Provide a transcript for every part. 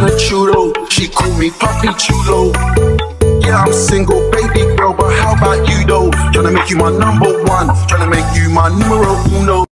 chulo. She call me Papi Chulo. Yeah, I'm single, baby girl, but how about you though? Tryna make you my number one, tryna make you my numero uno.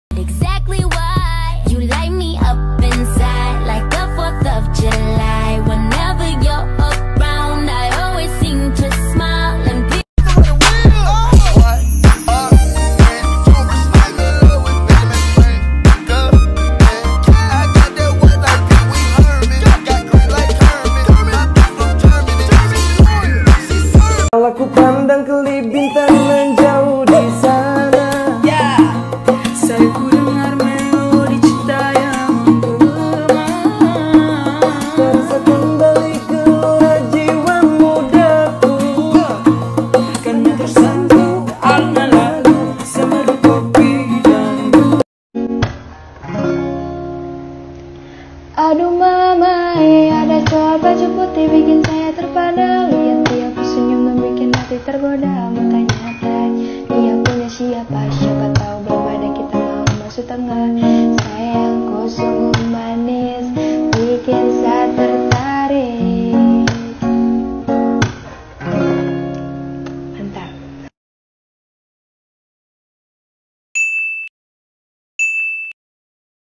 Pandang kelip bintang menjauh di sana. Saya ku dengar melodi cinta yang menggema Terasa kembali gelora jiwa mudaku Karena tersanjung alna lagu Semeru kopi dan Aduh mama, eh, ada cowok baju putih bikin saya terpana roda makanya tanya Dia punya siapa? Siapa tahu belum ada kita mau masuk tengah.